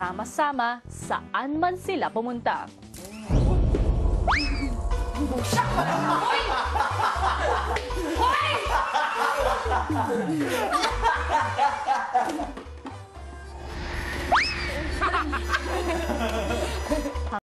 sama-sama saan man sila pumunta.